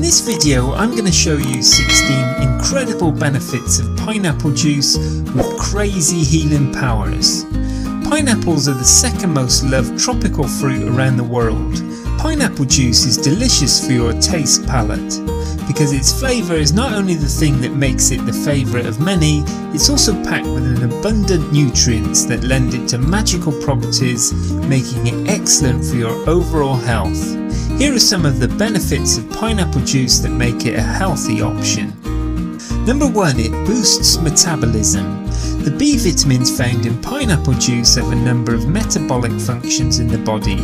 In this video I'm going to show you 16 incredible benefits of pineapple juice with crazy healing powers. Pineapples are the second most loved tropical fruit around the world. Pineapple juice is delicious for your taste palate because its flavour is not only the thing that makes it the favourite of many, it's also packed with an abundant nutrients that lend it to magical properties, making it excellent for your overall health. Here are some of the benefits of pineapple juice that make it a healthy option. Number 1. It boosts metabolism. The B vitamins found in pineapple juice have a number of metabolic functions in the body,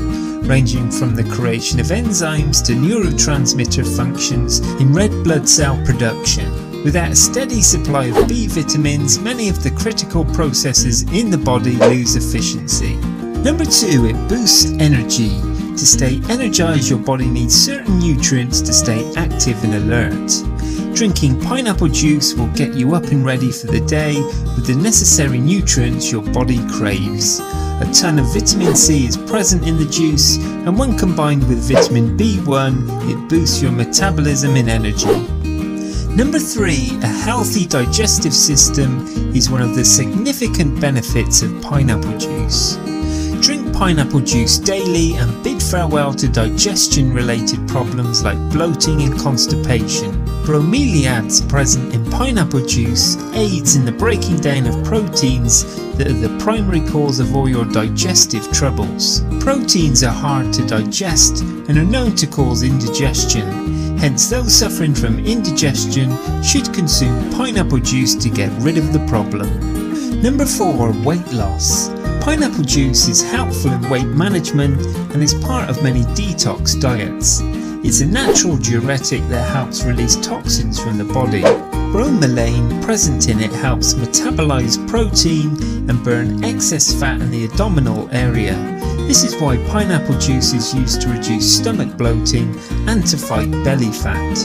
ranging from the creation of enzymes to neurotransmitter functions in red blood cell production. Without a steady supply of B vitamins, many of the critical processes in the body lose efficiency. Number 2. It boosts energy. To stay energized, your body needs certain nutrients to stay active and alert. Drinking pineapple juice will get you up and ready for the day with the necessary nutrients your body craves. A ton of vitamin C is present in the juice and when combined with vitamin B1 it boosts your metabolism and energy. Number 3. A healthy digestive system is one of the significant benefits of pineapple juice. Drink pineapple juice daily and bid farewell to digestion related problems like bloating and constipation. Bromelain present in pineapple juice aids in the breaking down of proteins that are the primary cause of all your digestive troubles. Proteins are hard to digest and are known to cause indigestion. Hence those suffering from indigestion should consume pineapple juice to get rid of the problem. Number 4. Weight loss. Pineapple juice is helpful in weight management and is part of many detox diets. It's a natural diuretic that helps release toxins from the body. Bromelain present in it helps metabolize protein and burn excess fat in the abdominal area. This is why pineapple juice is used to reduce stomach bloating and to fight belly fat.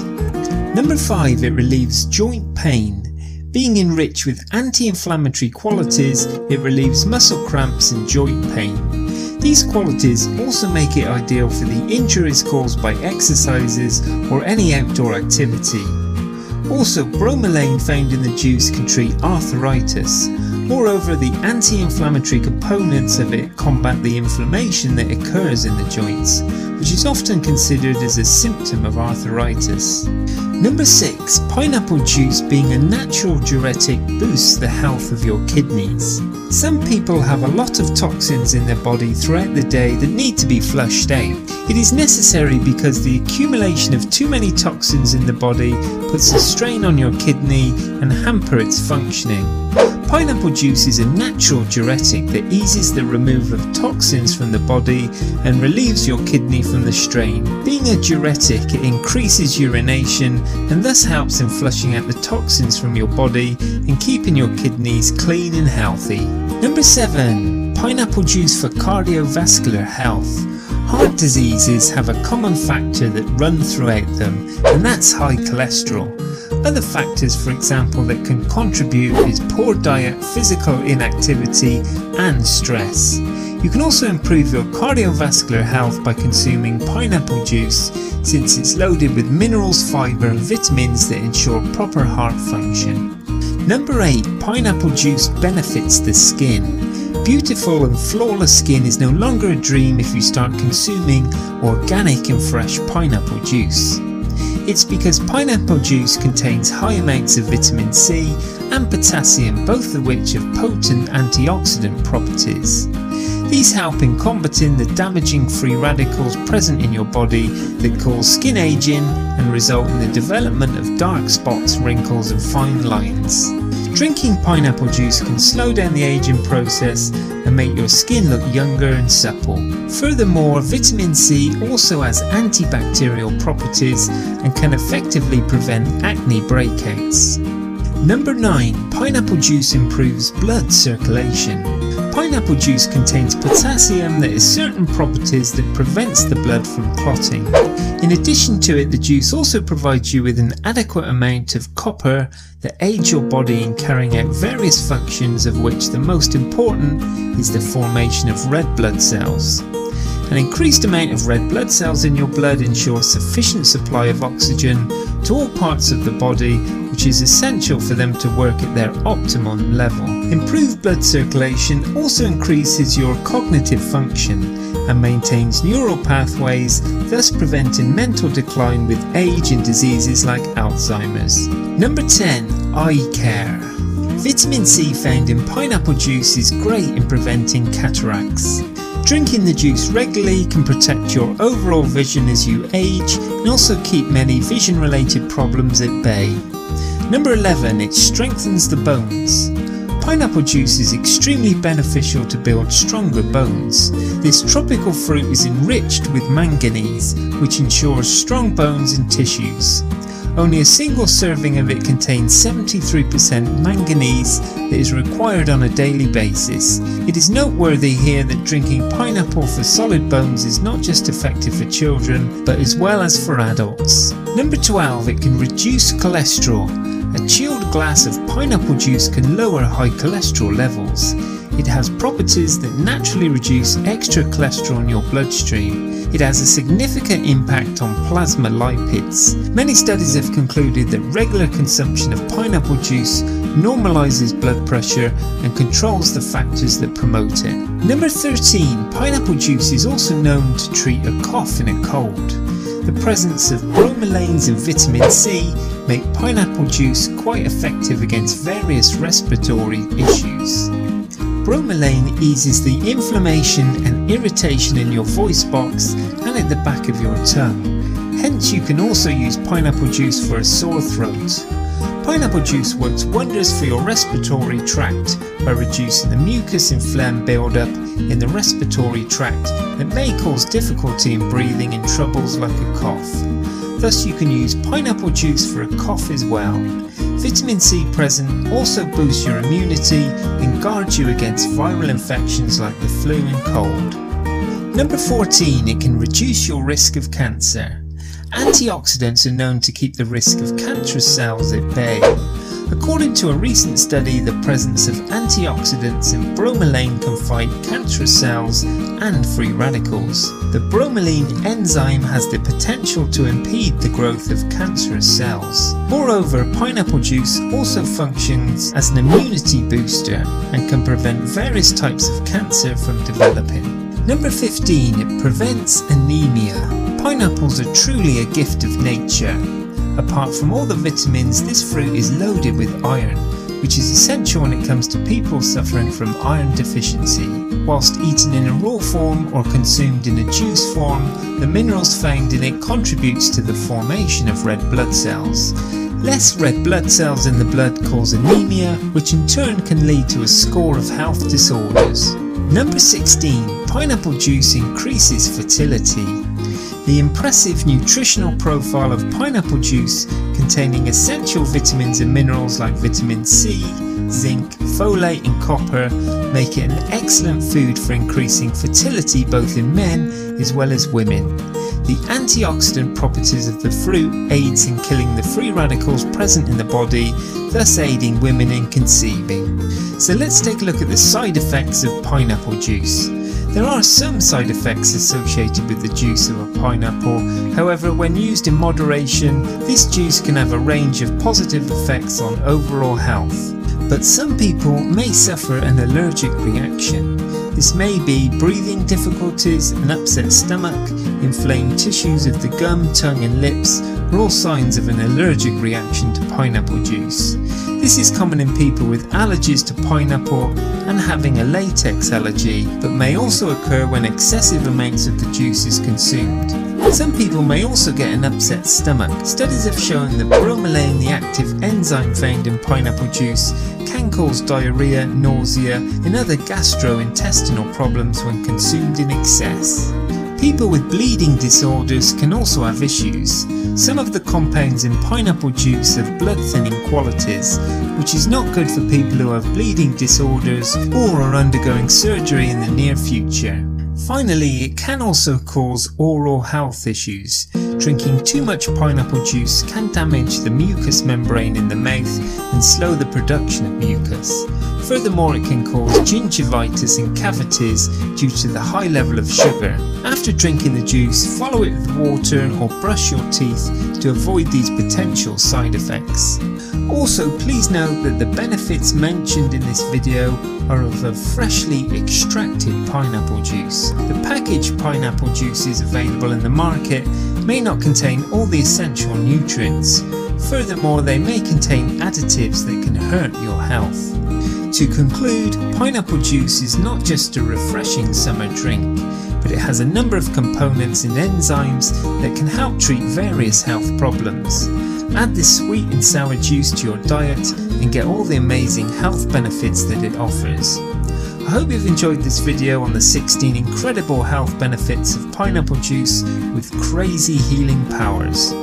Number 5. It relieves joint pain. Being enriched with anti-inflammatory qualities, it relieves muscle cramps and joint pain. These qualities also make it ideal for the injuries caused by exercises or any outdoor activity. Also, bromelain found in the juice can treat arthritis. Moreover, the anti-inflammatory components of it combat the inflammation that occurs in the joints, which is often considered as a symptom of arthritis. Number 6. Pineapple juice being a natural diuretic boosts the health of your kidneys. Some people have a lot of toxins in their body throughout the day that need to be flushed out. It is necessary because the accumulation of too many toxins in the body puts a strain on your kidney and hamper its functioning. Pineapple is a natural diuretic that eases the removal of toxins from the body and relieves your kidney from the strain. Being a diuretic, it increases urination and thus helps in flushing out the toxins from your body and keeping your kidneys clean and healthy. Number 7. Pineapple juice for cardiovascular health. Heart diseases have a common factor that run throughout them and that's high cholesterol. Other factors, for example, that can contribute is poor diet, physical inactivity and stress. You can also improve your cardiovascular health by consuming pineapple juice since it's loaded with minerals, fibre and vitamins that ensure proper heart function. Number 8. Pineapple juice benefits the skin. Beautiful and flawless skin is no longer a dream if you start consuming organic and fresh pineapple juice. It's because pineapple juice contains high amounts of vitamin C and potassium, both of which have potent antioxidant properties. These help in combating the damaging free radicals present in your body that cause skin aging and result in the development of dark spots, wrinkles and fine lines. Drinking pineapple juice can slow down the aging process and make your skin look younger and supple. Furthermore, vitamin C also has antibacterial properties and can effectively prevent acne breakouts. Number 9. Pineapple juice improves blood circulation. Pineapple juice contains potassium that has certain properties that prevents the blood from clotting. In addition to it, the juice also provides you with an adequate amount of copper that aids your body in carrying out various functions of which the most important is the formation of red blood cells. An increased amount of red blood cells in your blood ensures sufficient supply of oxygen to all parts of the body, which is essential for them to work at their optimum level. Improved blood circulation also increases your cognitive function and maintains neural pathways, thus preventing mental decline with age and diseases like Alzheimer's. Number 10. Eye care. Vitamin C found in pineapple juice is great in preventing cataracts. Drinking the juice regularly can protect your overall vision as you age and also keep many vision related problems at bay. Number 11. It strengthens the bones. Pineapple juice is extremely beneficial to build stronger bones. This tropical fruit is enriched with manganese, which ensures strong bones and tissues. Only a single serving of it contains 73% manganese that is required on a daily basis. It is noteworthy here that drinking pineapple for solid bones is not just effective for children, but as well as for adults. Number 12. It can reduce cholesterol. A chilled glass of pineapple juice can lower high cholesterol levels. It has properties that naturally reduce extra cholesterol in your bloodstream. It has a significant impact on plasma lipids. Many studies have concluded that regular consumption of pineapple juice normalizes blood pressure and controls the factors that promote it. Number 13. Pineapple juice is also known to treat a cough and a cold. The presence of bromelains and vitamin C make pineapple juice quite effective against various respiratory issues. Bromelain eases the inflammation and irritation in your voice box and at the back of your tongue. Hence you can also use pineapple juice for a sore throat. Pineapple juice works wonders for your respiratory tract by reducing the mucus and phlegm buildup in the respiratory tract that may cause difficulty in breathing and troubles like a cough. Thus you can use pineapple juice for a cough as well. Vitamin C present also boosts your immunity and guards you against viral infections like the flu and cold. Number 14. It can reduce your risk of cancer. Antioxidants are known to keep the risk of cancerous cells at bay. According to a recent study, the presence of antioxidants in bromelain can fight cancerous cells and free radicals. The bromelain enzyme has the potential to impede the growth of cancerous cells. Moreover, pineapple juice also functions as an immunity booster and can prevent various types of cancer from developing. Number 15. It prevents anemia. Pineapples are truly a gift of nature. Apart from all the vitamins, this fruit is loaded with iron, which is essential when it comes to people suffering from iron deficiency. Whilst eaten in a raw form or consumed in a juice form, the minerals found in it contributes to the formation of red blood cells. Less red blood cells in the blood cause anemia, which in turn can lead to a score of health disorders. Number 16. Pineapple juice increases fertility. The impressive nutritional profile of pineapple juice containing essential vitamins and minerals like vitamin C, zinc, folate and copper make it an excellent food for increasing fertility both in men as well as women. The antioxidant properties of the fruit aids in killing the free radicals present in the body, thus aiding women in conceiving. So let's take a look at the side effects of pineapple juice. There are some side effects associated with the juice of a pineapple, however when used in moderation, this juice can have a range of positive effects on overall health. But some people may suffer an allergic reaction. This may be breathing difficulties, an upset stomach, inflamed tissues of the gum, tongue and lips are all signs of an allergic reaction to pineapple juice. This is common in people with allergies to pineapple and having a latex allergy, but may also occur when excessive amounts of the juice is consumed. Some people may also get an upset stomach. Studies have shown that bromelain, the active enzyme found in pineapple juice, can cause diarrhea, nausea, and other gastrointestinal problems when consumed in excess. People with bleeding disorders can also have issues. Some of the compounds in pineapple juice have blood thinning qualities, which is not good for people who have bleeding disorders or are undergoing surgery in the near future. Finally, it can also cause oral health issues. Drinking too much pineapple juice can damage the mucous membrane in the mouth and slow the production of mucus. Furthermore, it can cause gingivitis and cavities due to the high level of sugar. After drinking the juice, follow it with water or brush your teeth to avoid these potential side effects. Also, please note that the benefits mentioned in this video are of a freshly extracted pineapple juice. The packaged pineapple juices available in the market may not contain all the essential nutrients. Furthermore, they may contain additives that can hurt your health. To conclude, pineapple juice is not just a refreshing summer drink, but it has a number of components and enzymes that can help treat various health problems. Add this sweet and sour juice to your diet and get all the amazing health benefits that it offers. I hope you've enjoyed this video on the 16 incredible health benefits of pineapple juice with crazy healing powers.